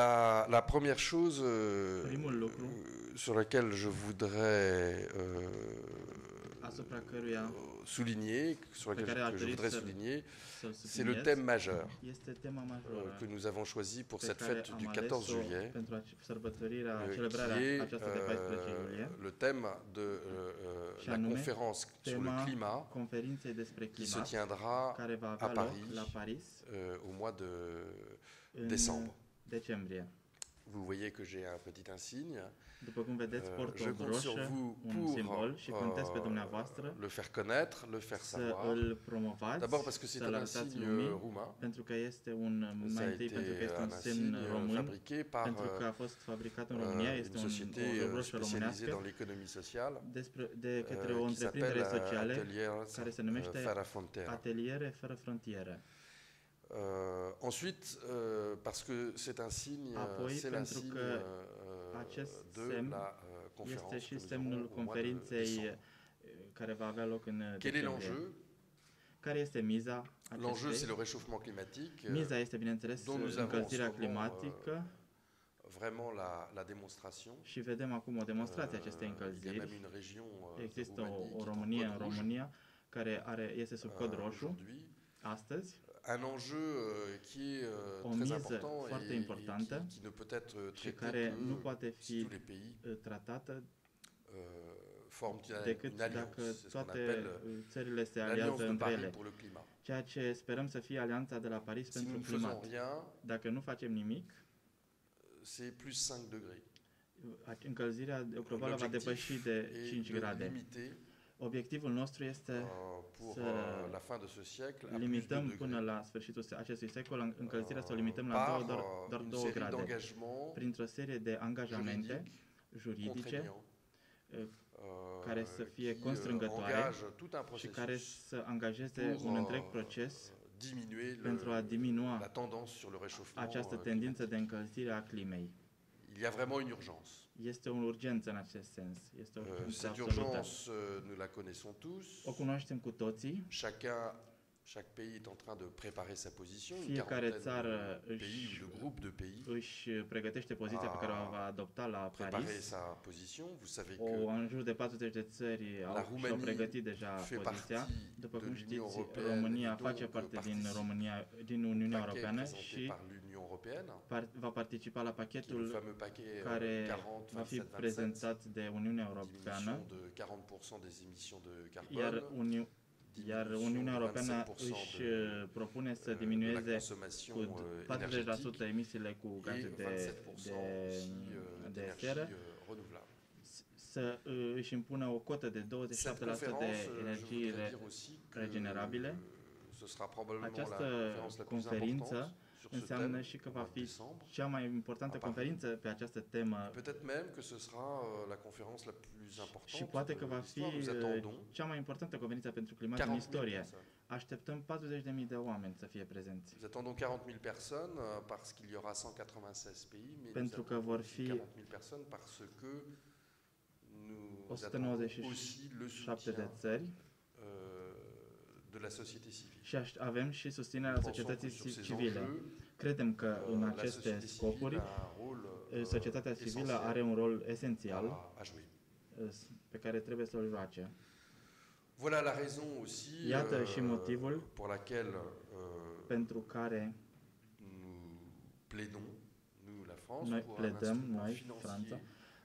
la, la première chose euh, Primul lucru euh, sur laquelle je voudrais euh, asupra căruia souligner, sur Pe laquelle care ar que je dori voudrais să- souligner, să-l c'est le subliniez thème majeur. Este tema euh, majoră que nous avons choisi pour pe cette care fête am du ales-o 14 juillet, pentru ace- sărbătorirea, euh, celebrarea qui est aceasta de 14 euh, iulie, le thème de euh, euh, Și la anume, conférence sur le tema climat conferinței despre qui se climat, tiendra care va à avea loc Paris la Paris. euh, au mois de în décembre. Decembrie. Vous voyez que j'ai un petit insigne. După cum vedeți, Euh, je sur vous pour simbol și contez pe euh, dumneavoastră le faire connaître, le faire savoir. îl promovați, D'abord parce que c'est un insigne lumii, roumain. pentru că este un, Ça mai a întâi pentru că été este un un semn insigne român, fabriqué par pentru că euh, a fost fabricat în România, euh, este une un, société o euh, broșă spécialisée românească dans l'économie sociale despre, de către euh, o întreprindere euh, care se euh, numește. Ateliere fără frontiere. Euh, ensuite, euh, parce que c'est un signe, euh, Apoi, c'est pentru l'insigne că euh, acest de semn la euh, conférence Este și que nous semnul aurons au mois de conferinței décembre. eh, care va avea loc în Quel est decembrie. l'enjeu Care este miza L'enjeu, c'est acestei? le réchauffement climatique. euh, Miza este, bineînțeles, dont nous avons încălzirea en ce moment, climatică vraiment la, la démonstration. și vedem acum o demonstrație a Euh, acestei il y a même încălziri. une région euh, de Există Roumanie o, qui o est en Românie code în rouge, România care are, este sub cod euh, roșu aujourd'hui. astăzi. Un enjeu euh, qui est euh, O très important et, foarte et importantă qui, qui ne peut être euh, și traité care que nu poate si fi tous les pays tratată une, decât une alliance. dacă C'est ce qu'on toate appelle țările se l'alliance aliază de între Paris ele. pour le climat. Ceea ce sperăm să fie alianța de la Paris Si nous pentru ne faisons climat. rien, Dacă nu facem nimic, c'est plus 5 degrés. încălzirea globală va depăși de est 5 de grade. Obiectivul nostru este euh, pour să euh, la fin de ce siècle à plus de limităm 2 până degrés. la sfârșitul acestui secol în- încălzirea să o limităm la par două, doar, euh, doar une 2 série grade. d'engagements Printr-o serie de angajamente juridiques juridice contraignants eh, euh, care să fie qui, euh, constrângătoare engagent tout un și care processus să angajeze pour un întreg euh, proces diminuer pentru a le, diminua la tendance sur le réchauffement această euh, tendință climatique. de încălzire a climei. Il y a vraiment une urgence. Este o urgență în acest sens. Este o urgență cette absolută. urgence, euh, nous la connaissons tous. O cunoaștem cu toții. Chacun, chaque pays est en train de préparer sa position. Une Fiecare quarantaine țară de pays își- ou de groupes de pays Își pregătește poziția pe care o va adopta la préparer Paris. sa position. Vous savez O, que în jur de 40 de țări au, Roumanie și-au pregătit deja fait poziția. partie După de cum l'Union știți, européenne România donc face parte din, participe România, din Uniunea paquet Europeană présenté și par l'Union européenne, par, va participa la qui est le pachetul fameux paquet euh, care 40, va fi 27, 27, prezentat de Uniunea Europeană, diminution de 40% des émissions de iar, carbone, Uni, iar diminution Uniunea de Europeană 27% își de, uh, propune să euh, de la diminueze consommation cu euh, 40% énergétique emisiile cu gaze et de, 27% de, aussi euh, de d'énergie seră, euh, renouvelable. s- să uh, își impună o cotă de 27% Cette de conférence, euh, je energii voudrais re- dire aussi que régénérabile. euh, ce sera probablement la Această conférence la plus conferință importante. sur ce înseamnă thème și că au va mois de fi décembre. cea mai importantă à Paris. conferință pe această temă Peut-être même que ce sera euh, la conférence la plus și importante poate că de va fi l'histoire. Nous uh, attendons cea mai importantă conferință pentru climat în 40 000 istorie. personnes. Așteptăm 40.000 de oameni să fie prezenți. Nous attendons 40 000 personnes euh, parce qu'il y aura 196 pays, mais Pentru nous că attendons vor aussi fi 40 000 personnes parce que nous 197 attendons aussi le de soutien țări euh, de la société civile. și aș- avem și susținerea Nous pensons societății que sur ces civile. enjeux, Credem că euh, în la aceste société scopuri civile a un rôle eh, euh, societatea civilă essentiel are un rol esențial à, à jouer. eh, pe care trebuie să-l joace. Voilà la raison aussi Iată și motivul pour laquelle euh, pentru care nous plaidons, nous la France, noi pour un pledăm, instrument noi, financier Franța,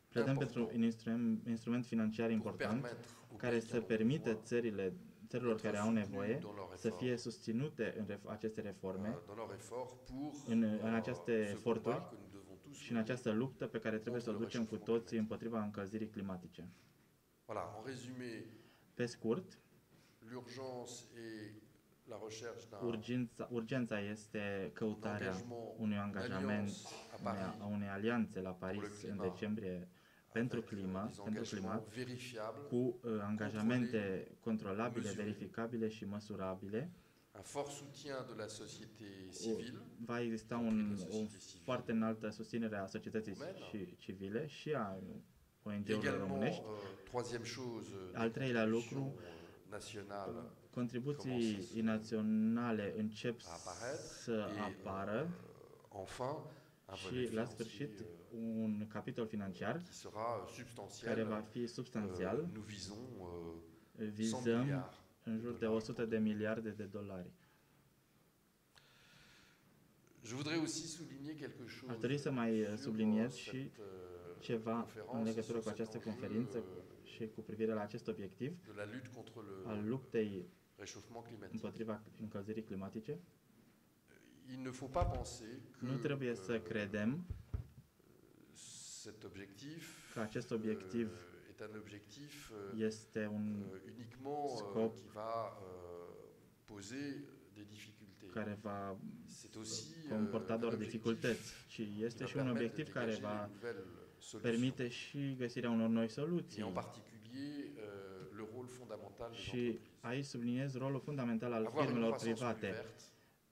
pledăm pentru un instrument, instrument financiar pour important permettre aux care pays qui să en ont permită besoin, țările, țărilor care au nevoie dans leur să effort, fie susținute în ref- aceste reforme euh, dans leur effort pour în, în euh, aceste ce eforturi combat que nous devons tous și în mener. această luptă pe care trebuie să o ducem cu toții împotriva încălzirii climatice. Voilà, en résumé, Pe scurt, l'urgence est la recherche d'un urgența, urgența este căutarea engagement, unui une angajament, alliance à unei, Paris a unei alianțe la Paris în climat. decembrie pentru avec, euh, clima, des pentru climat, engagements vérifiables, cu uh, angajamente controlabile, mesurate. verificabile și măsurabile. un fort soutien de la société civile, Va exista Compris un, de o société civile. foarte înaltă susținere a societății Rumene. și civile și a ONG-urilor Également, românești. euh, troisième chose, euh, Al treilea contribution, lucru, euh, nationale Contribuții naționale încep à apparaître să et, apară euh, enfin, un volet și la financier, sfârșit euh, un capitol financiar qui sera substantiel. care va fi substanțial. Euh, nous visons euh, 100 Vizăm milliards. în jur de 100 de miliarde de dolari. Je voudrais aussi souligner quelque chose Aș dori să mai sur, subliniez euh, și cette, euh, ceva conférence, în legătură sur cu cet această enjeu, conferință euh, și cu privire la acest obiectiv de la lutte contre le al luptei réchauffement climatique. împotriva încălzirii climatice. Il ne faut pas penser que Nu trebuie să euh, credem cet objectif că acest obiectiv euh, est un objectif euh, este un euh, uniquement euh, scop qui va euh, poser des difficultés. care va C'est aussi euh, comporta un doar objectif dificultăți, ci qui este va și un permettre obiectiv de care dégager va de nouvelles solutions. permite și găsirea unor noi Et soluții. en particulier euh, le rôle fondamental des Și entreprises. aici subliniez rolul fundamental al Avoir une firmelor croissance plus private, verte,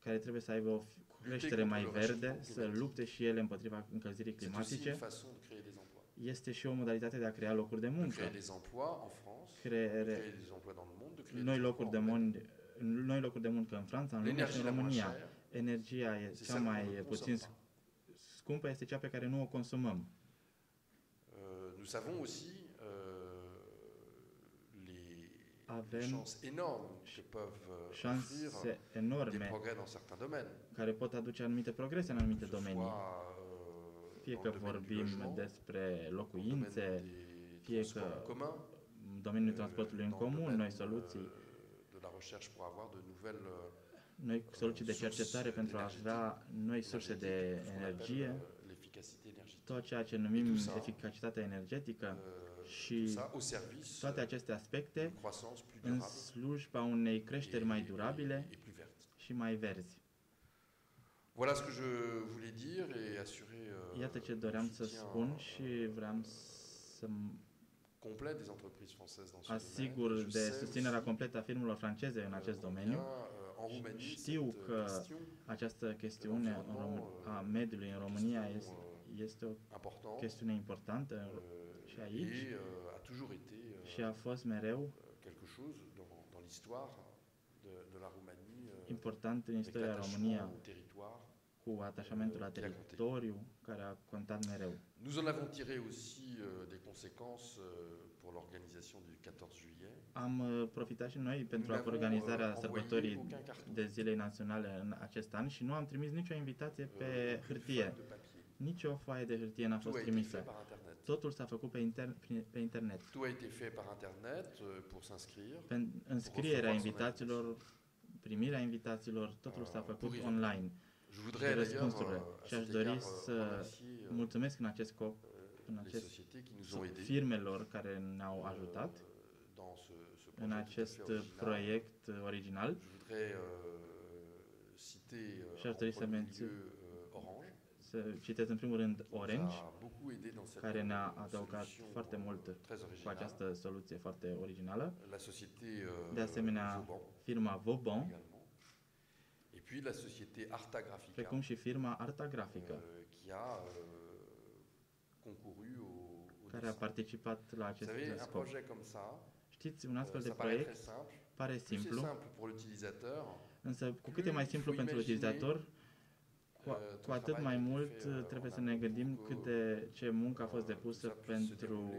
care trebuie să aibă o creștere mai verde, să lupte și ele împotriva încălzirii c'est aussi une climatice. façon de créer des emplois. Este și o modalitate de a crea locuri de De muncă, créer des emplois en France, de creere créer des emplois dans le monde, de créer noi des locuri de emplois en Roumanie. muncă, noi locuri de muncă în Franța, în Lume și L'énergie în la moins România. chère, Energia e c'est cea celle mai qu'on ne puțin consomme pas. scumpă, este cea pe care nu o consumăm. Euh, nous savons aussi euh, les, les Avem chances énormes que peuvent euh, offrir șanse des enorme progrès dans certains domaines. care pot aduce anumite progrese în anumite Que ce domenii. soit, euh, Fie dans că le domaine du vorbim logement, despre dans le domaine locuințe, des fie transports că en commun, în domeniul euh, transportului în dans le comun, domaine, noi soluții, euh, de la recherche pour avoir de nouvelles euh, noi soluții de surse cercetare pentru a avea noi surse de énergétiques, ce qu'on appelle, energie, euh, l'efficacité énergétique. tot ceea ce numim tout ça, eficacitatea energetică Euh, și tout ça au service toate aceste aspecte d'une croissance plus în durable slujba unei creșteri mai durabile et, et plus verte. și mai verzi. Voilà ce que je voulais dire et assurer euh, Iată ce doream le să soutien, spun euh, și vreau să complet des entreprises françaises dans ce asigur domaine. Je de sais susținerea aussi, completă a firmelor franceze în euh, acest combien, domeniu. euh, en Roumanie, Știu cette, că euh, question Această chestiune în Rom- a mediului în România este, este o importante chestiune importantă euh, și aici et euh, a toujours été euh, și a fost mereu euh, quelque chose dans, dans l'histoire de, de la Roumanie euh, important în avec istoria l'attachement România au territoire. cu atașamentul la teritoriu care a contat mereu. Nous en avons tiré aussi euh, des conséquences euh, pour l'organisation du 14 juillet. Am uh, profitat și noi pentru Nous n'avons, organizarea euh, sărbătorii envoyé aucun carton, de zilei naționale în acest an și nu am trimis nicio invitație euh, pe aucune hârtie. feuille de papier. Nici o foaie de hârtie n-a Tout fost a été trimisă. Fait par internet. Totul s-a făcut pe, inter- prin- pe internet. Tout a été fait par internet euh, pour s'inscrire. Pe înscrierea invitațiilor, primirea invitațiilor, totul s-a făcut online. Je voudrais d'ailleurs răspunsurile. euh, à Și aș cet dori égard să euh, remercier euh, Mulțumesc în acest scop euh, în les acest sociétés qui nous ont aidés firmelor care ne-au ajutat euh, dans ce, ce în projet tout à acest fait original. proiect original. Je voudrais euh, citer euh, Și aș en dori să premier mențin- lieu euh, Orange, Să citesc în primul rând qui nous Orange, a beaucoup aidé dans cette care ne-a euh, adăugat solution, foarte euh, mult très cu originale. această soluție foarte originală. La société euh, De asemenea, Vauban firma Vauban, également. Et puis la société Arta Graphica, precum și firma Arta Grafică, euh, qui a euh, concouru au, au care a dessin. participat la Vous acest savez, un scop. projet comme ça, Știți, un euh, astfel de ça paraît proiect très simple. pare Plus c'est simplu, simple pour l'utilisateur, însă cu cât e mai simplu pentru utilizator, cu, euh, cu atât mai mult uh, trebuie să ne gândim cât de ce muncă a fost uh, depusă pentru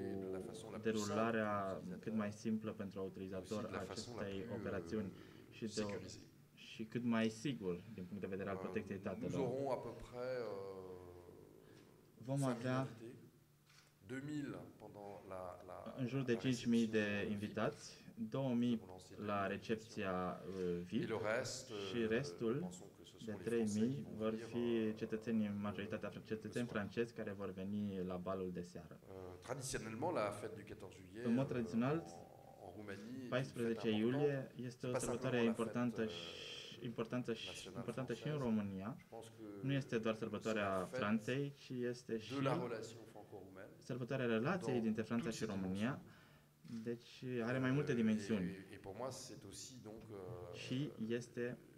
derularea cât mai simplă pentru utilizator a acestei operațiuni și, de o, sécurisé. și cât mai sigur din punct de vedere al protecției Euh, Nous datelor. aurons à peu près euh, Vom 5000 avea invités, 2000 pendant la, la în jur de la 5.000 réception de VIP. invitați, 2.000 Nous avons lancé deux la mille recepția uh, Et VIP le reste, și euh, restul nous pensons que ce de sont les Français 3.000 qui vont vor venir, fi euh, cetățenii, majoritatea fr- cetățeni francezi care vor veni la balul de seară. euh, traditionnellement, la fête du 14 juillet În mod euh, tradițional, en, en Roumanie, est une 14 fête importante. iulie este o Pas sărbătoare simplement la importantă fête, și, importantă și, națională importantă și în française. România. Je pense que Nu este doar c'est sărbătoarea la fête Franței, ci este și de la relation franco-roumaine. sărbătoarea relației dans dintre Franța toutes și ses România. dimensions. Deci are mai multe Euh, dimensiuni Et, et pour moi, c'est aussi donc euh, și este une, une fête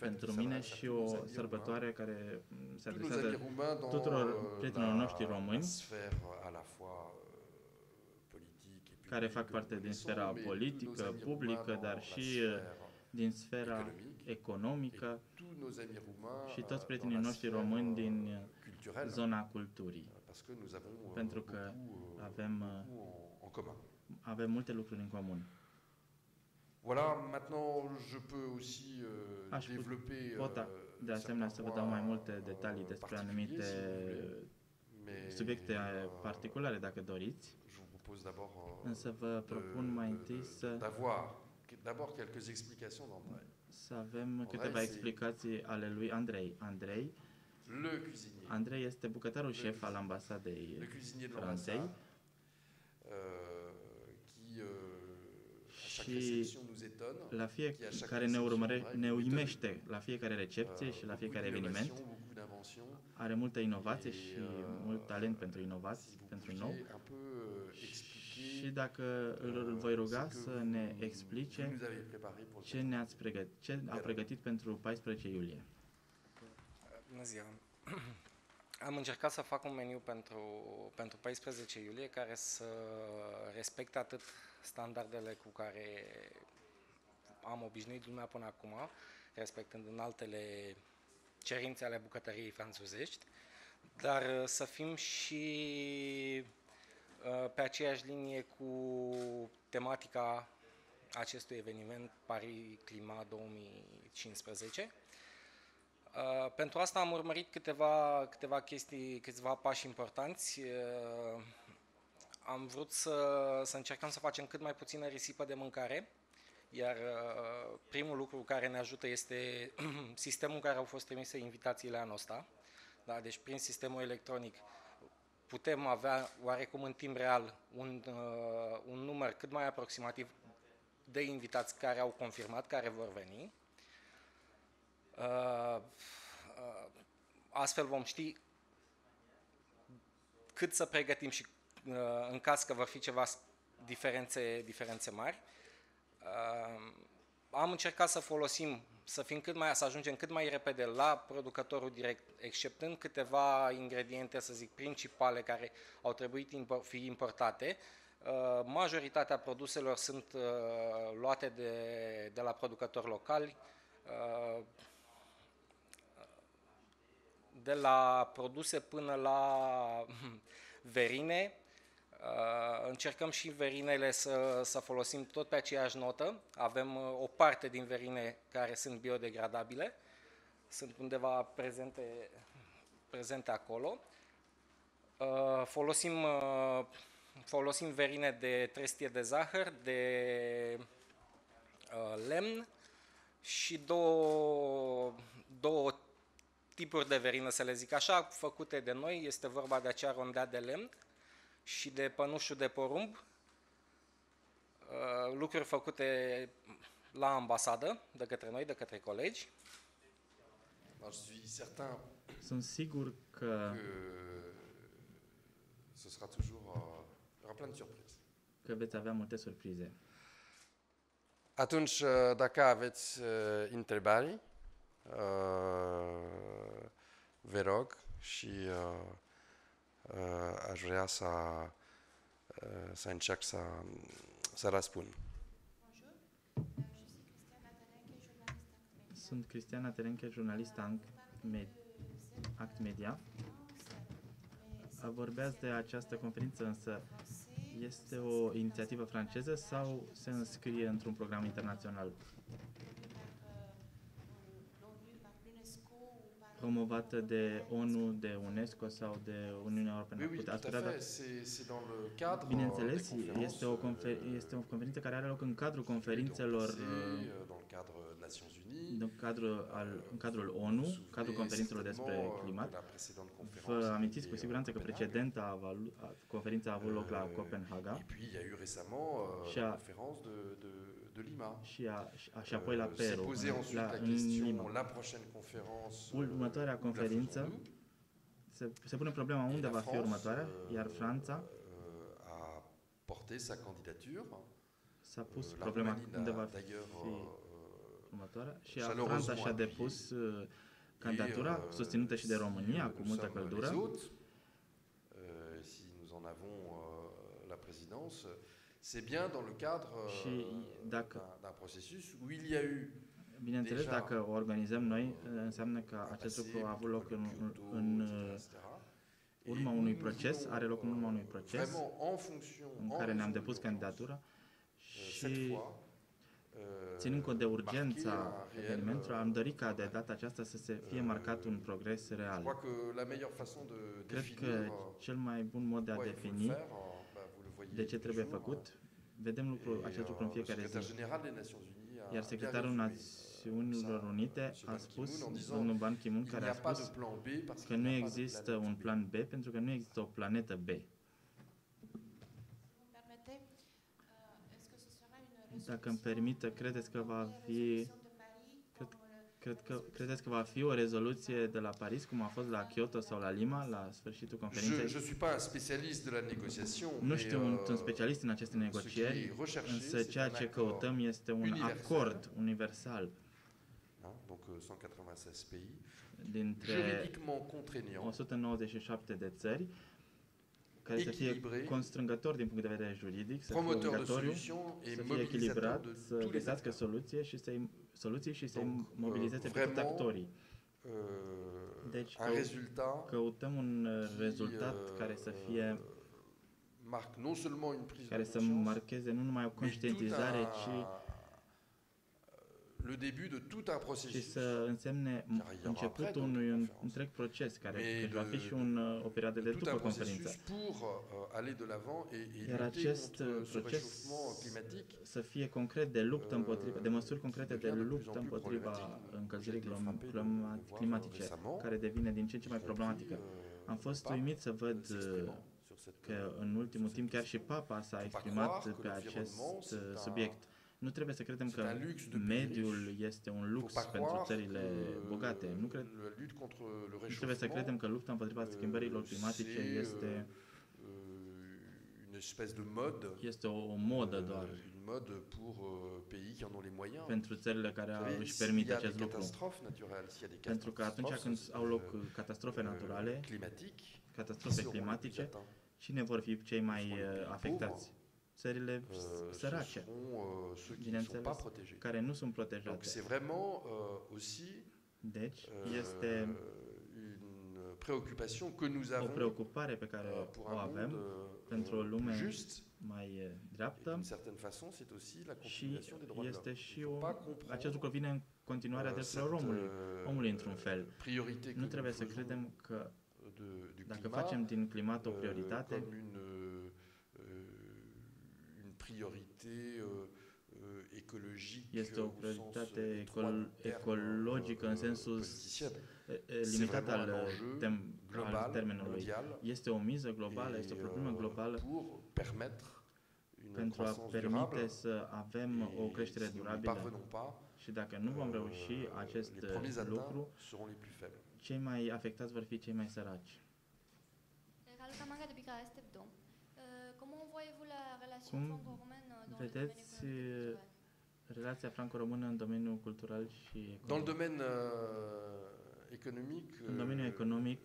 pentru qui mine s'adresse à și tous nos o amis sărbătoare care mm, se roumains. Tous nos amis adresează roumains dans tuturor euh, prietenilor la, noștri români. la sphère à la fois euh, politique et care publique fac que parte nous din connaissons, sfera mais tous nos politică, amis publică, roumains dar dans și la uh, sphère din sfera économique economică tous nos amis roumains și euh, toți dans prietenii la noștri sphère, români euh, din uh, culturelle zona culturii. Parce que nous avons, pentru că avem, en commun. avem multe lucruri în comun. Voilà, maintenant je peux aussi euh, Aș développer pot, de asemenea să vă dau mai multe detalii despre anumite subiecte particulare, dacă doriți. Însă vă propun mai întâi să d'abord quelques explications d'Andrei. Să avem câteva explicații ale lui Andrei. Andrei le cuisinier. Andrei este bucătarul șef al ambasadei Franței. Și la fiecare ne, urmăre, ne uimește la fiecare recepție și la fiecare eveniment. Are multă inovație și mult talent pentru inovații, pentru nou. Și dacă îl voi ruga să ne explice ce, ne-ați pregătit, ce a pregătit pentru 14 iulie. Bună ziua! Am încercat să fac un meniu pentru, pentru 14 iulie care să respecte atât standardele cu care am obișnuit lumea până acum, respectând în altele cerințe ale bucătăriei franțuzești, dar să fim și uh, pe aceeași linie cu tematica acestui eveniment Paris Climat 2015 Uh, pentru asta am urmărit câteva, câteva chestii, câțiva pași importanți. Uh, am vrut să, să încercăm să facem cât mai puțină risipă de mâncare, iar uh, primul lucru care ne ajută este sistemul în care au fost trimise invitațiile anul ăsta. Da? Deci prin sistemul electronic putem avea oarecum în timp real un, uh, un număr cât mai aproximativ de invitați care au confirmat, care vor veni. Uh, uh, astfel vom ști cât să pregătim și uh, în caz că vor fi ceva diferențe, diferențe mari. Am încercat să folosim, să fim cât mai, să ajungem cât mai repede la producătorul direct, exceptând câteva ingrediente, să zic, principale care au trebuit fi importate. Majoritatea produselor sunt luate de, de la producători locali, de la produse până la verine. Uh, încercăm și verinele să, să folosim tot pe aceeași notă. Avem uh, o parte din verine care sunt biodegradabile, sunt undeva prezente, prezente acolo. Uh, folosim, folosim verine de trestie de zahăr, de lemn și două, două tipuri de verină, să le zic așa, făcute de noi. Este vorba de acea rondea de lemn și de pănușul de porumb, uh, lucruri făcute la ambasadă de către noi, de către colegi. Sunt sigur că ce sera toujours uh, plein de surprises. Că veți avea multe surprize. Atunci, uh, dacă aveți întrebări, vă rog și uh, uh, aș vrea să, uh, să încerc să, să răspund. Sunt Cristiana Terenche, jurnalist Act Media. Vorbeați de această conferință, însă este o inițiativă franceză sau se înscrie într-un program internațional? Promovată de ONU, de UNESCO sau de Uniunea Europeană. Oui, oui, tout à fait. C'est dans le cadre Bineînțeles, este o, confer este o conferință care are loc în cadrul conferințelor în cadrul, al, în cadrul ONU, cadrul conferințelor despre climat. Vă amintiți cu siguranță că precedenta conferința a avut loc la Copenhaga. Și a, de Lima. Și, a, și apoi la Peru, la, în Lima. La Următoarea conferință se, se pune problema unde va fi următoarea, iar Franța a porté sa candidature. S-a pus problema unde va fi următoarea și a Franța și-a depus candidatura, susținută și de România, cu multă căldură. Si nous en avons la présidence, c'est bien dans le cadre euh, d'un processus où il y a eu Bineînțeles, dacă o organizăm noi, înseamnă că acest lucru a avut loc în, în urma unui proces, are loc în urma unui proces în care ne-am depus candidatura și ținând cont de urgența evenimentului, am dorit ca de data aceasta să se fie marcat un progres real. Cred că cel mai bun mod de a defini de ce trebuie făcut, vedem lucru, acest lucru în fiecare zi. Iar secretarul Națiunilor Unite a spus, domnul Ban Ki-moon, care a spus că nu există un plan B pentru că nu există o planetă B. Dacă îmi permită, credeți că va fi cred, cred că, credeți că va fi o rezoluție de la Paris, cum a fost la Kyoto sau la Lima, la sfârșitul conferinței? Je, je suis pas un spécialiste de la négociation, nu știu un, un specialist în aceste negocieri, însă ceea ce căutăm este un acord universal. Donc 196 pays, dintre 197 de țări, care să fie constrângător din punct de vedere juridic, să fie obligatoriu, să fie echilibrat, să găsească soluție și să soluții și să mobilizeze pe toți actorii. Euh, deci că, căutăm un rezultat care să fie care să marcheze nu numai o conștientizare, ci le début de tout un processus. Și să însemne începutul unui un întreg proces care deci va fi și un, o perioadă de după conferință. Euh, Iar acest proces să fie concret de luptă împotriva, de măsuri concrete de luptă împotriva încălzirii climatice, care devine din ce în ce mai problematică. Am fost uimit să văd că în ultimul timp chiar și Papa s-a exprimat pe acest subiect. Nu trebuie să credem că mediul este un lux pentru țările bogate. Nu, cred, nu trebuie să credem că lupta împotriva euh, schimbărilor climatice este euh, este o modă euh, doar pentru țările care au, își permit acest lucru. Pentru că atunci când au loc catastrofe naturale, catastrofe climatice, cine vor fi cei mai afectați? Țările uh, sărace, uh, bineînțeles, care nu sunt protejate. Uh, deci, este o preocupare pe care o avem pentru o lume mai dreaptă și este și o, acest lucru vine în continuarea drepturilor omului, omului într-un fel. Nu trebuie să credem că dacă facem din climat o prioritate, priorité euh, euh, ecologică este o prioritate ecol ecologică în sensul limitat al, tem al termenului. Este o miză globală, este o problemă euh, globală pentru a permite să avem o creștere durabilă. Și dacă nu vom reuși acest lucru, cei mai afectați vor fi cei mai săraci. Cum vedeți uh, relația franco-română în domeniul cultural și economic? Dans le domaine euh, économique, în domeniul euh, economic,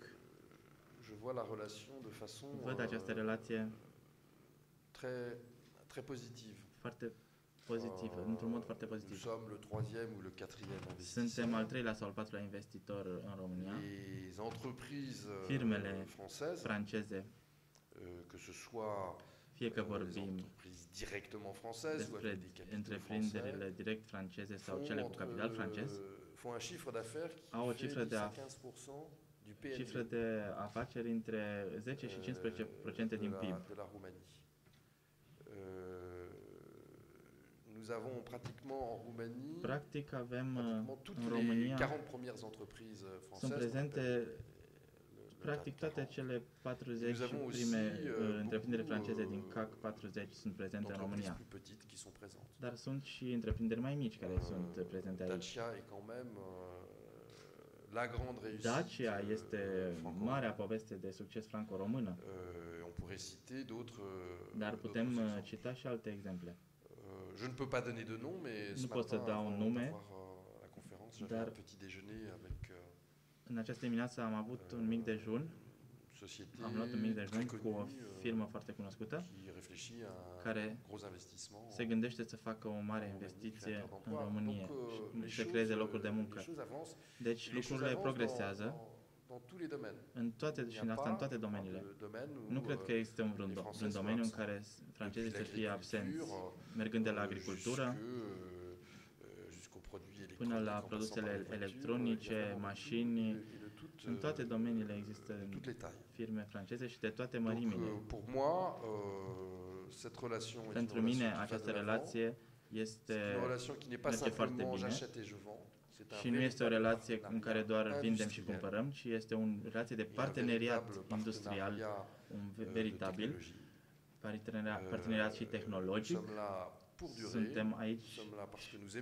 je vois la relation de façon văd această euh, relație très très positive. Foarte pozitivă, uh, într-un mod foarte pozitiv. Nous sommes le troisième ou le quatrième investisseur. Suntem al treilea sau al patrulea investitor în România. Les entreprises Firmele françaises, franceze, que ce soit fie că vorbim directement françaises despre întreprinderile direct franceze sau cele cu capital francez, au o cifră de, cifră de afaceri între 10 și 15% din PIB. Nous avons pratiquement en Roumanie, Practic avem în România, 40 premières entreprises françaises sunt prezente Practic toate cele 40 prime uh, întreprinderi franceze din CAC 40 sunt prezente în România. Dar sunt și întreprinderi mai mici care sunt prezente aici. Dacia este marea poveste de succes franco-română. Dar putem cita și alte exemple. Je ne peux pas donner de nom, mais nu pot să dau un nume, dar în această dimineață am avut un mic dejun. Ce am luat un mic dejun cu o firmă foarte cunoscută care se gândește să facă o mare investiție în România și să creeze locuri de muncă. Deci lucrurile progresează în toate, și în asta în toate domeniile. Nu cred că există un vreun, do- vreun domeniu în care francezii să fie absenți, mergând de la agricultură până la produsele electronice, mașini, în toate domeniile există firme franceze și de toate mărimile. Pentru mine această relație este merge foarte bine. și nu este o relație în care doar vindem și cumpărăm, ci este o relație de parteneriat industrial, un veritabil, parteneriat și tehnologic. Suntem aici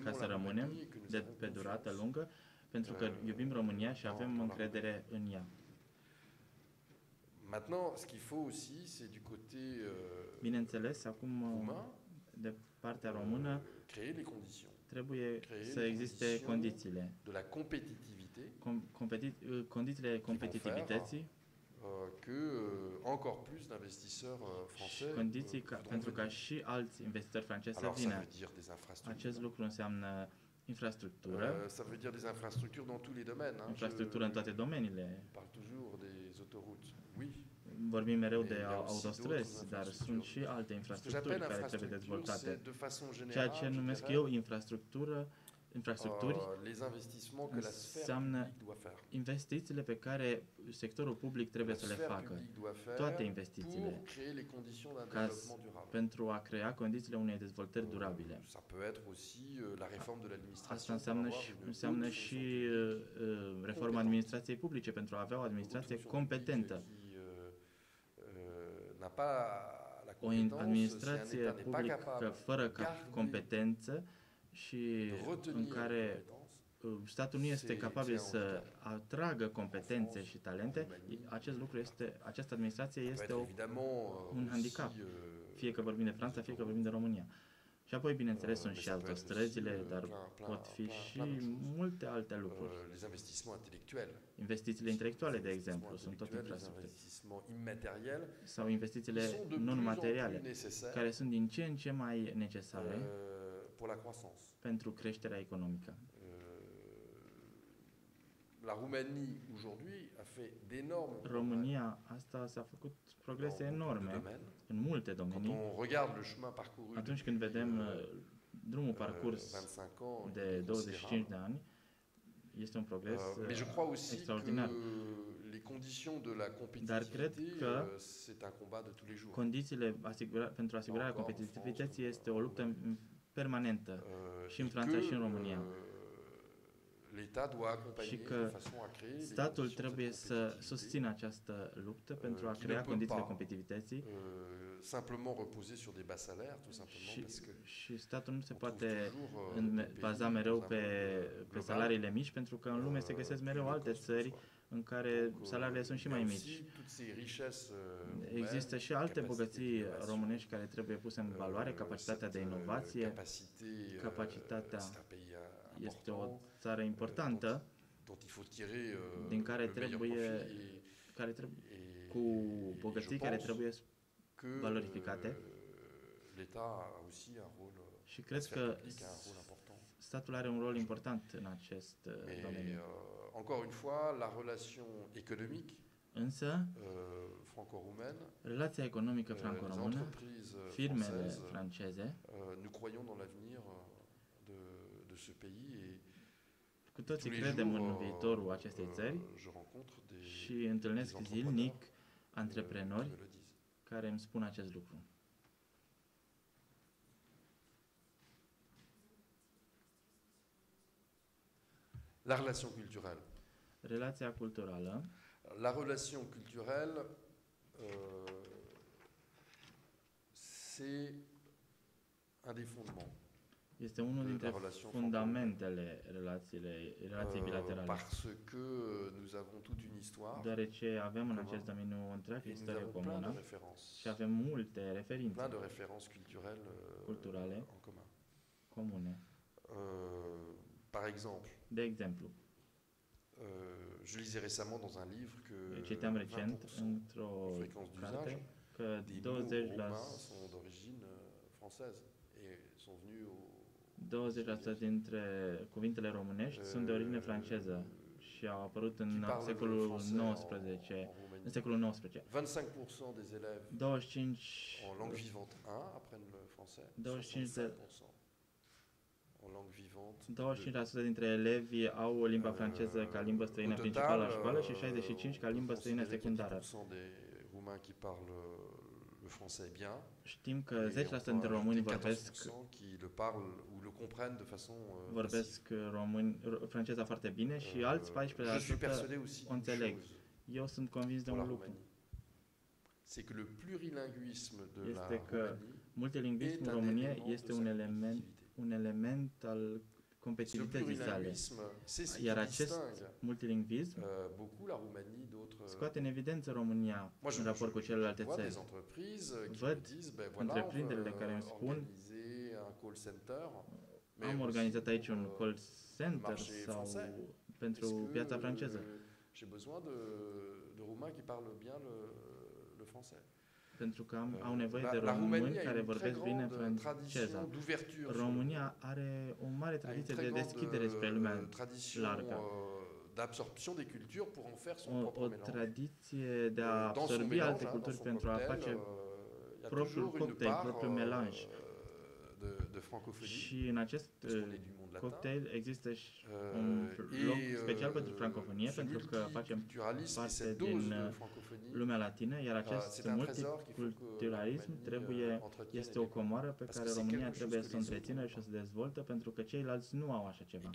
ca să rămânem de pe durată lungă, pentru că iubim România și avem încredere în ea. Bineînțeles, acum de partea română trebuie să existe condițiile. De la competitivitate. Com, competi, uh, condițiile competitivității. Uh, que uh, encore plus d'investisseurs français. Condiții ca, pentru ca și alți investitori francezi să vină. Acest lucru înseamnă infrastructură. Uh, ça veut dire des infrastructures dans tous les domaines. Hein. Infrastructură în toate domeniile. parle toujours des autoroutes. Oui. Vorbim mereu de autostrăzi, dar sunt și alte infrastructuri care trebuie dezvoltate. Ceea ce numesc eu infrastructură infrastructuri uh, înseamnă investițiile pe care sectorul public trebuie să le facă. Toate investițiile ca pentru a crea condițiile unei dezvoltări durabile. Euh, Asta înseamnă și, înseamnă și uh, uh, reforma administrației publice pentru a avea o administrație competentă. O administrație publică fără competență și în care uh, statul nu este capabil să atragă competențe și talente, acest lucru este, această administrație este o, un handicap, fie că vorbim de Franța, fie că vorbim de România. Și apoi, bineînțeles, sunt și autostrăzile, dar pot fi și multe alte lucruri. Investițiile intelectuale, de exemplu, sunt tot infrastructuri. Sau investițiile non-materiale, care sunt din ce în ce mai necesare pour la croissance. Pentru creșterea economică. La Roumanie aujourd'hui a fait d'énormes România asta s-a făcut progrese enorme în multe domenii. Atunci când vedem euh, drumul parcurs de 25 de ani, este un progres euh, extraordinar. Dar cred că euh, condițiile asigura, pentru asigurarea competitivității este o luptă permanentă uh, și în Franța și în România. Și că statul trebuie să susțină această luptă pentru a uh, crea condițiile competitivității. și, și statul nu se poate baza mereu pe, pe salariile mici pentru că în lume se găsesc mereu alte țări în care salariile sunt și mai mici. Există și alte bogății românești care trebuie puse în valoare, capacitatea de inovație, capacitatea este o țară importantă din care trebuie, care trebuie cu bogății care trebuie valorificate. Și cred că statul are un rol important în acest domeniu. encore une fois, la relation économique Însă, euh, franco-roumaine, relația economică euh, franco-română, firmele franceze, euh, nous croyons dans l'avenir de, de ce pays et cu toții credem în viitorul acestei țări și întâlnesc zilnic antreprenori care îmi spun acest lucru. La relation culturelle. Relația culturală. La relation culturelle, euh, c'est un des fondements. Este unul dintre fundamentele relațiile, relației euh, bilaterale. Parce que nous avons toute une histoire. Deoarece avem în acest domeniu o întreagă istorie comună și avem multe referințe plein de références culturelles, euh, culturale en commun. comune. Euh, par exemple, de exemplu, je lisais récemment dans un livre que Citeam recent într-o carte că 20% sont d'origine française et sont venus au 20% dintre cuvintele românești sunt de origine franceză și au apărut în secolul XIX, în secolul XIX. 25% des élèves 25 en langue vivante 1 apprennent le français. 25 de en langue vivante. 25% dintre elevi au o limba franceză ca limbă străină principală la școală și 65 ca limbă străină secundară. qui parlent le français bien. Știm că 10% dintre români vorbesc qui le parlent ou le comprennent de façon vorbesc români franceza foarte bine și alți 14% o înțeleg. Eu sunt convins de un lucru. C'est que le plurilinguisme de este că multilingvismul în România este un element, un element al competitivității sale. Iar acest multilingvism euh, scoate în evidență România în raport cu celelalte țări. Văd întreprinderile care îmi spun am organizat aici un euh, call center sau pentru piața franceză. J'ai besoin de, de roumains qui parlent bien le, le français pentru că am, au nevoie de români care vorbesc bine franceza. România are o mare tradiție de deschidere spre lumea largă. d'absorption des cultures pour en faire son o, propre o mélange. tradiție de a absorbi alte culturi pentru a face propriul cocktail, propriul melanj. De, de francophonie. Și în acest cocktail există și un loc special pentru francofonie, pentru că facem parte din lumea latină, iar acest multiculturalism trebuie, este o comoară pe care România trebuie să o întrețină și să o dezvoltă, pentru că ceilalți nu au așa ceva.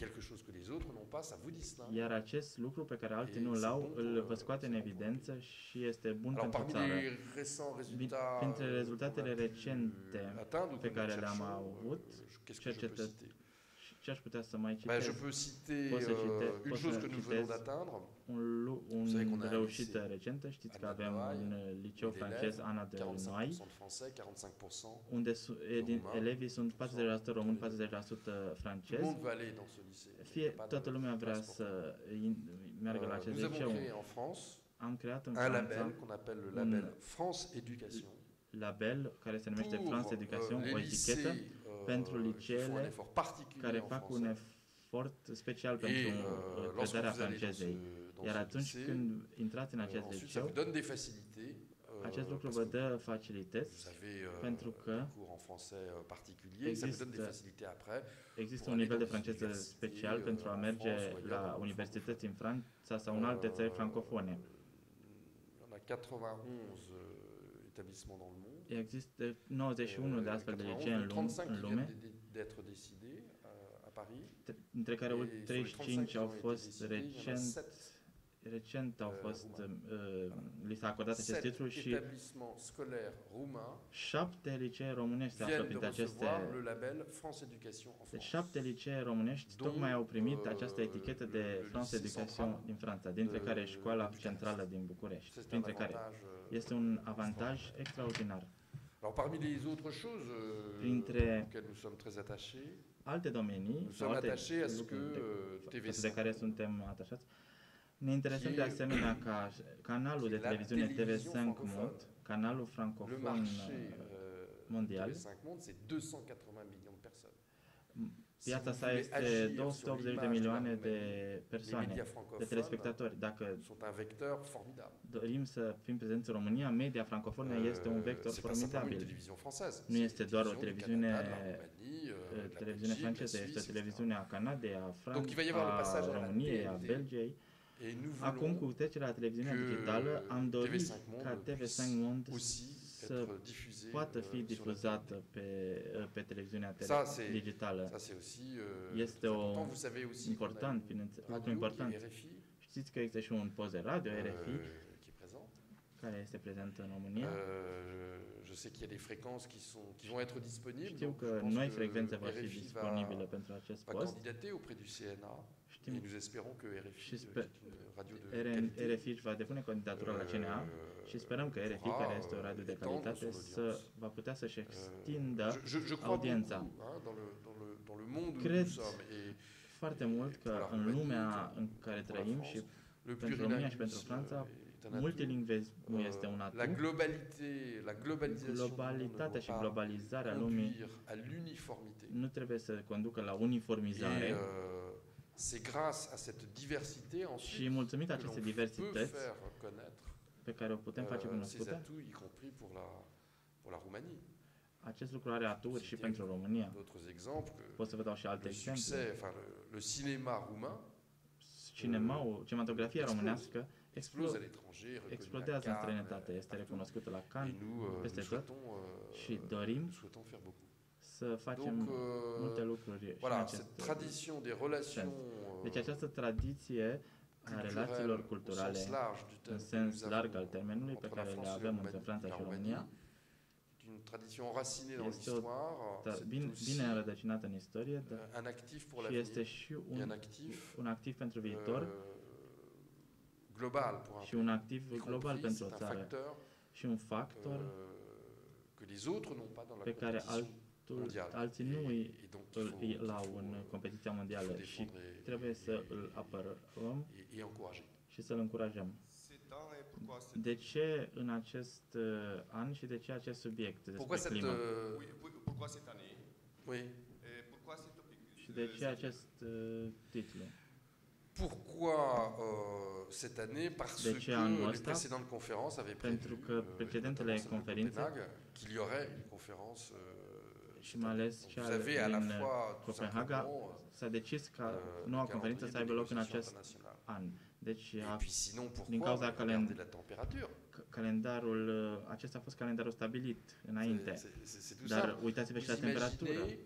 Iar acest lucru pe care alții nu l-au, îl vă scoate în evidență și este bun pentru țară. Printre rezultatele recente pe care le-am avut, cercetători Ben, je peux citer pot să cite, uh, une chose que nous venons d'atteindre. Un reușită recentă, știți că avem un liceu francez Ana de Noi, unde su, din, elevii sunt 40% români, 40% francezi. Fie toată lumea vrea să meargă la acest liceu. Am creat în Franța un label qu'on appelle le label France Education label care se numește France Education, o etichetă pentru liceele care fac un efort special pentru uh, predarea francezei. Iar atunci când intrați în acest liceu, acest lucru vă dă facilități pentru că există, există un nivel de franceză special pentru a merge la universități în Franța sau în alte țări francofone. 91 établissements dans le monde. Există 91 de astfel de licee în, în lume, dintre care 35 au fost recent recent au fost, uh, li s-a acordat acest titlu și șapte licee românești se află printre aceste. Deci șapte licee românești tocmai au primit această etichetă de France Education din Franța, dintre care școala centrală din București, printre care este un avantaj extraordinar. Alors, parmi les autres choses euh, auxquelles nous sommes très attachés, alte domenii nous sommes attachés à ce que euh, TV5 de care suntem atașați, ne interesăm de asemenea ca canalul de televiziune TV5 Monde, canalul francofon euh, mondial, TV5 Monde, c'est 280 millions de personnes. Piața sa este 280 de milioane de persoane, de telespectatori. Dacă dorim să fim prezenți în România, media francofonă euh, este un vector formidabil. Nu este doar o televiziune, euh, televiziune franceză, este o televiziune a Canadei, a, Fran- a României, a Belgiei. Acum, cu trecerea la televiziunea digitală, am dorit ca TV5 Monde să poată fi difuzată pe, pe televiziunea tele- digitală. Euh, este o important, lucru important. Știți că există și un post de radio, RFI, care este prezent în România. Euh, je sais qu'il y a des fréquences qui sont qui vont être disponibles. Știu că noi frecvențe vor fi disponibile pentru acest post. auprès du CNA. Știm et nous espérons que RFI, și sper, radio de RFI își va depune candidatura la CNA și sperăm că RFI, care este o radio de calitate, să va putea să-și extindă audiența. Cred foarte mult că în lumea în care trăim și pentru România și pentru Franța, multilingvismul este un atu. La globalité, la Globalitatea și globalizarea lumii nu trebuie să conducă la uniformizare. Et, euh, c'est grâce à cette diversité ensuite și mulțumit acestei diversități pe care o putem face euh, cunoscută, y compris pour la, pour la Roumanie. Acest lucru are aturi și pentru România. Pot să vă dau și alte exemple. Le cinéma roumain, cinemaul, cinematografia românească explo- explodează în străinătate, este recunoscută la Cannes, euh, peste tot și dorim să facem Donc, multe lucruri voilà, și în acest tradition des relations sens. Deci această tradiție a relațiilor culturale în sens larg al termenului pe care le avem între Franța și România une tradition enracinée dans este o l'histoire. da, bine, bine înrădăcinată în istorie, dar un actif pour și l'avenir. este și un, un actif, un activ pentru viitor euh, global pour un și un pays. activ Y global compris, pentru o c'est un țară facteur și un factor euh, que les autres n'ont pas dans la pe care compétition altul, mondială. alții nu îi Et donc il faut, îl au il faut, în euh, competiția il mondială faut și défendre et- trebuie să et- îl apărăm et, et encourager. și să-l încurajăm. De ce în acest uh, an și de ce acest subiect Pourquoi despre cette, climă? euh, Oui, pour- pourquoi cette année oui, Et pourquoi ce topic Și de ce acest uh, titlu? Pourquoi euh, cette année Parce De ce que anul les ăsta? précédentes conférences avaient Pentru prévu, că euh, et precedentele notamment celle de conferințe Copenhague, qu'il y aurait une conférence euh, și cette mai année. ales Donc cea Vous avez à la din fois tout Copenhaga simplement, s-a decis ca euh, noua le conferință să calendrier aibă des loc în négociations acest internationales. an. Deci Et a, puis sinon, din pourquoi cauza Regardez calen- la température. c- calendarul, uh, acesta a fost calendarul stabilit înainte. C'est- c'est- C'est c'est tout Dar simple. uitați-vă și la Vous temperatură. imaginez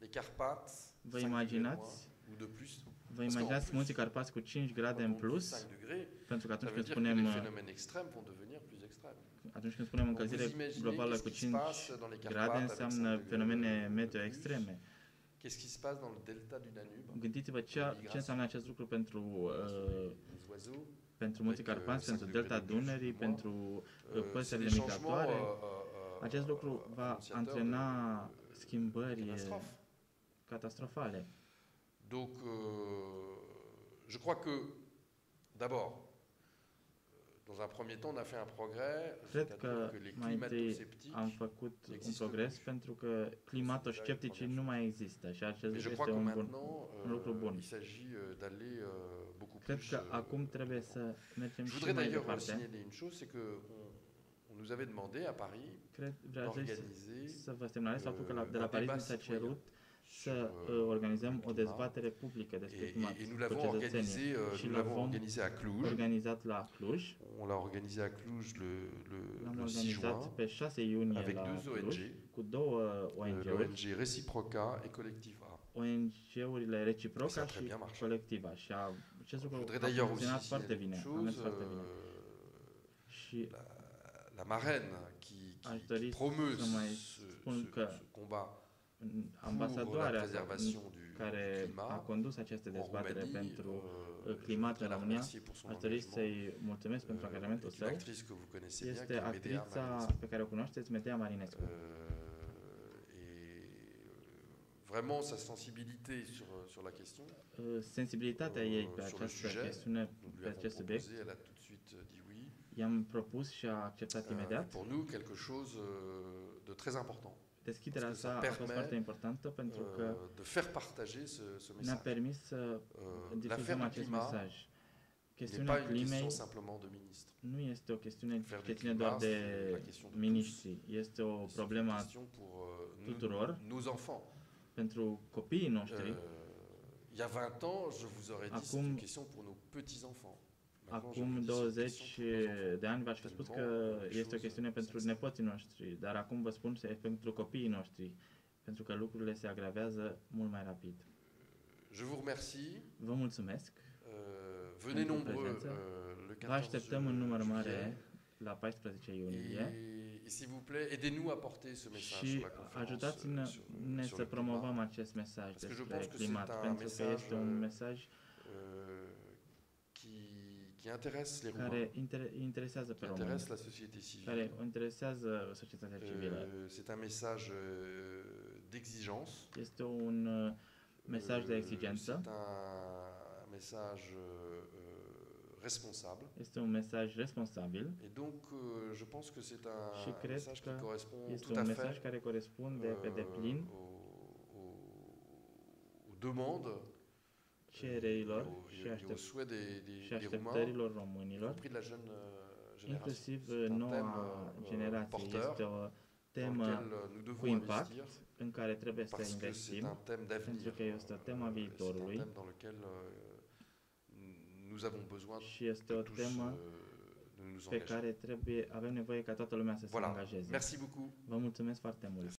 les Carpates, Vă 5 degrés de imaginați? moins ou de plus. Vă imaginați munții Carpați cu 5 grade în Quand on dit plus? 5 degrés, Pentru că ça atunci veut când dire que spunem, atunci când spunem Donc vous încălzire imaginez globală qu'est-ce cu qui se 5 passe dans les grade Carpates avec înseamnă 5 degrés fenomene de meteo plus. extreme. Qu'est-ce qui se passe dans le delta du Danube Gândiți-vă ce, ce înseamnă acest lucru pentru, uh, Les oiseaux, pentru munții Avec, uh, Carpați, cinq pentru degrés delta de plus, Dunării, moi, pentru euh, uh, c'est păsările des changements, migratoare. euh, euh, Acest lucru va annonciateurs antrena de- schimbări uh, catastrophe. catastrofale. Donc, euh, je crois que, d'abord, dans un premier temps, on a fait un progrès, Cred c'est-à-dire că que les mai întâi climato-sceptiques, am făcut un există progres plus. pentru că climatoscepticii nu mai există și acest mais je lucru crois este que un bun. maintenant, un lucru euh, bun. il s'agit euh, d'aller euh, beaucoup Cred plus. că euh, acum trebuie să mergem Je și voudrais mai d'ailleurs departe. signaler une chose, c'est que on, on nous avait demandé à Paris Cred, vreau să, d'organiser să vă semnalez faptul că la, de la un Paris débat mi s-a citoyen cerut sur, să euh, uh, organizăm o dezbatere publică despre et, nous l'avons organisé, euh, nous l'avons organisé à Cluj. organizat la Cluj. On l'a organisé à Cluj le, le, L-am le 6 organizat juin pe 6 iunie avec la deux Cluj ONG, cu două euh, ONG-uri, l'ONG Reciproca et Collective A. ONG-urile Ça Reciproca a très și bien marché. Colectiva și a, acest Je lucru voudrais a d'ailleurs aussi funcționat foarte signaler bine, une a mers chose, foarte bine. euh, Și la, la marraine qui, promeut ce, combat ambasadoarea préservation du, care du a climat condus această en dezbatere Roumanie. pentru euh, je climat voudrais în la România, remercier pour son aș dori engagement. să-i mulțumesc pentru Euh, angajamentul est une său. actrice que vous connaissez bien, qui Este est Medea actrița Marinescu. pe care o cunoașteți, Medea Marinescu. Euh, et euh, vraiment sa sensibilité sur, sur la question. Uh, Sensibilitatea ei pe sur le această sujet, chestiune, Nous lui pe avons acest subiect, proposé, elle a tout de suite euh, dit oui. i-am propus și a acceptat Euh, imediat. pour nous, quelque chose euh, de très important. Deschiderea Parce que sa ça a fost permet, foarte importantă pentru că Euh, de faire partager ce, ce ne-a message. permis să Euh, difuzăm L'affaire du acest climat mesaj. n'est Chestiunea pas une climei question simplement de ministre. nu este o chestiune L'affaire ce du ține doar climat, de c'est la question de miniștri. Este o C'est problemă une a question pour euh, tuturor. nous- nos enfants. pentru copiii noștri. Euh, il y a 20 ans, je vous aurais dit c'est Acum- une question pour nos petits-enfants. Maintenant, je vous Acum dis, c'est une 20 question pour nos enfants. de ani v-aș fi spus că este o chestiune pentru nepoții noștri, dar acum vă spun că e pentru copiii noștri, pentru că lucrurile se agravează mult mai rapid. Je vous remercie. Vă mulțumesc. Euh, venez Pentru nombreux prezență. euh, le 14 Vă așteptăm în număr juillet. mare la 14 iunie Et, et s'il vous plaît, aidez-nous à porter ce message și sur la conférence. ajutați-ne euh, sur, ne sur să le promovăm climat, acest mesaj Parce que je despre pense que climat, c'est un pentru că mesaj, este un euh, mesaj euh, qui, qui intéresse les care Roumains, inter- interesează qui români, intéresse la société civile. care o interesează societatea civilă. Euh, c'est un message euh, d'exigence, Este un uh, Mesaj de euh, exigență. c'est un message euh, responsable. Este un mesaj responsabil Et donc, euh, je pense que c'est un cred message qui că correspond este tout un à mesaj fait care corespunde pe euh, deplin aux, aux- aux demandes cererilor et și, aux, et aux aștept, souhaits des, des, și des Roumains, așteptărilor y românilor, compris de la jeune euh, génération. inclusiv C'est un noua thème euh, generație. porteur Este o dans temă lequel euh, nous cu devons impact investir în care trebuie să parce que c'est investim, un thème d'avenir. pentru că este o temă a Euh, C'est un viitorului thème dans lequel euh, nous avons besoin și este de o tous temă euh, de nous pe engager. care trebuie, avem nevoie ca toată lumea să se Voilà. angajeze. Merci beaucoup. Vă mulțumesc foarte mult!